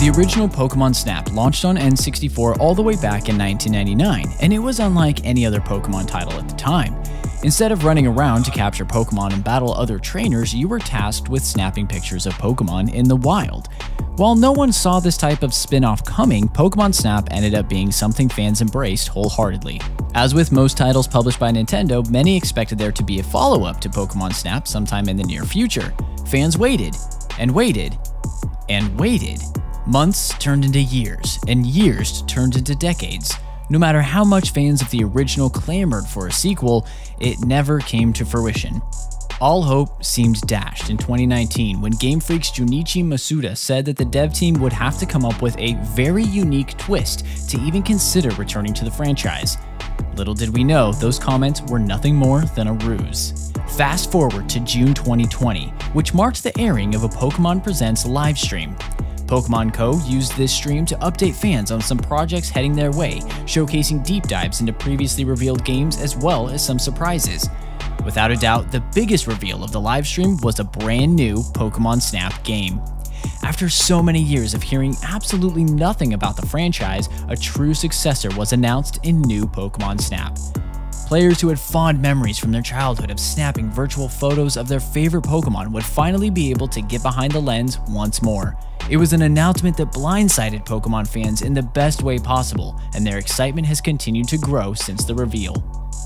The original Pokemon Snap launched on N64 all the way back in 1999, and it was unlike any other Pokemon title at the time. Instead of running around to capture Pokemon and battle other trainers, you were tasked with snapping pictures of Pokemon in the wild. While no one saw this type of spin-off coming, Pokemon Snap ended up being something fans embraced wholeheartedly. As with most titles published by Nintendo, many expected there to be a follow-up to Pokemon Snap sometime in the near future. Fans waited, and waited, and waited. Months turned into years, and years turned into decades. No matter how much fans of the original clamored for a sequel, it never came to fruition. All hope seemed dashed in 2019 when Game Freak's Junichi Masuda said that the dev team would have to come up with a very unique twist to even consider returning to the franchise. Little did we know, those comments were nothing more than a ruse. Fast forward to June 2020, which marked the airing of a Pokemon Presents livestream. Pokemon Co. used this stream to update fans on some projects heading their way, showcasing deep dives into previously revealed games as well as some surprises. Without a doubt, the biggest reveal of the livestream was a brand new Pokemon Snap game. After so many years of hearing absolutely nothing about the franchise, a true successor was announced in new Pokemon Snap. Players who had fond memories from their childhood of snapping virtual photos of their favorite Pokemon would finally be able to get behind the lens once more. It was an announcement that blindsided Pokemon fans in the best way possible, and their excitement has continued to grow since the reveal.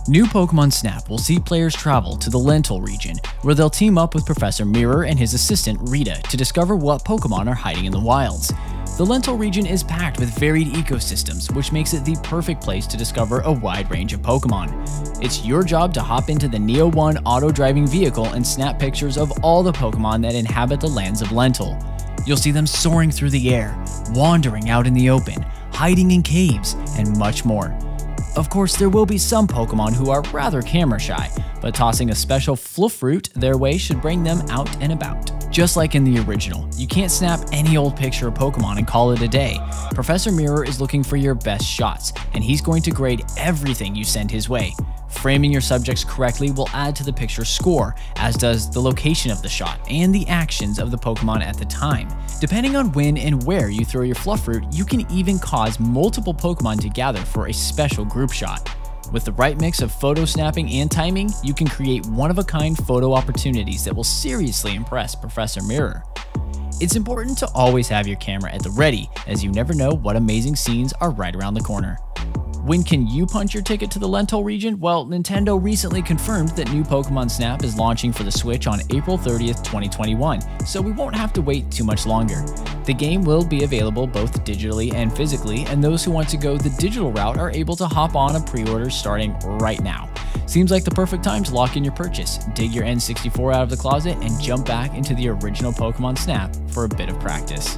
New Pokemon Snap will see players travel to the Lental region, where they'll team up with Professor Mirror and his assistant Rita to discover what Pokemon are hiding in the wilds. The Lental region is packed with varied ecosystems, which makes it the perfect place to discover a wide range of Pokemon. It's your job to hop into the Neo 1 auto-driving vehicle and snap pictures of all the Pokemon that inhabit the lands of Lental. You'll see them soaring through the air, wandering out in the open, hiding in caves, and much more. Of course, there will be some Pokemon who are rather camera shy, but tossing a special Fluffruit their way should bring them out and about. Just like in the original, you can't snap any old picture of Pokemon and call it a day. Professor Mirror is looking for your best shots, and he's going to grade everything you send his way. Framing your subjects correctly will add to the picture's score, as does the location of the shot and the actions of the Pokemon at the time. Depending on when and where you throw your Fluffruit, you can even cause multiple Pokemon to gather for a special group shot. With the right mix of photo snapping and timing, you can create one-of-a-kind photo opportunities that will seriously impress Professor Mirror. It's important to always have your camera at the ready, as you never know what amazing scenes are right around the corner. When can you punch your ticket to the Lental region? Well, Nintendo recently confirmed that new Pokemon Snap is launching for the Switch on April 30th, 2021, so we won't have to wait too much longer. The game will be available both digitally and physically, and those who want to go the digital route are able to hop on a pre-order starting right now. Seems like the perfect time to lock in your purchase, dig your N64 out of the closet, and jump back into the original Pokemon Snap for a bit of practice.